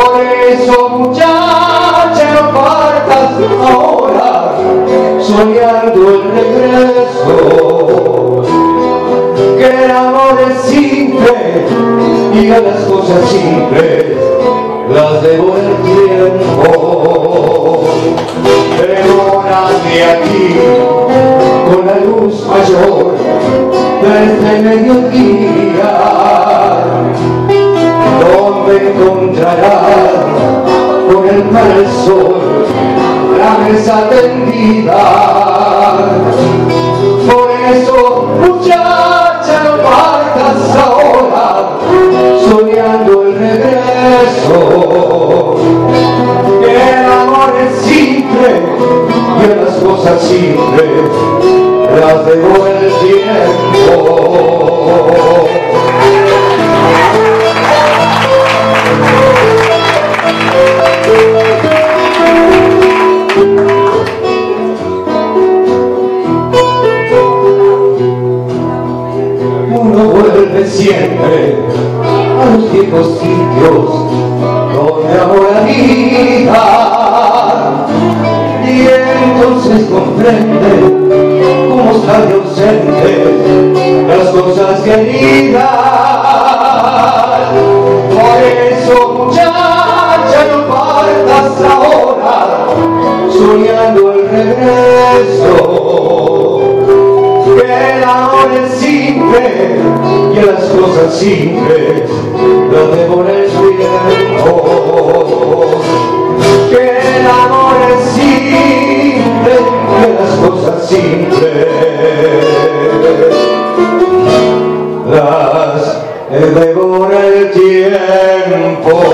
Por eso muchacha no partas ahora soñando el regreso. Que el amor es simple y a las cosas simples las debo el tiempo. De aquí con la luz mayor desde mediodía donde encontrarás con el sol la mesa tendida por eso muchacha no partas ahora soñando el regreso. Que el amor es simple y las cosas simples las debo el tiempo vuelve siempre a los viejos sitios donde la vida. Y entonces comprende cómo están de ausente las cosas queridas por eso muchacha no partas ahora soñando el regreso. Que el amor es simple y las cosas simples las devora el tiempo que el amor es simple y las cosas simples las devora el tiempo